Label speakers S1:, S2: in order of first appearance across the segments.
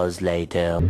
S1: hours later.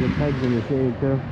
S2: The peg's in the shade too.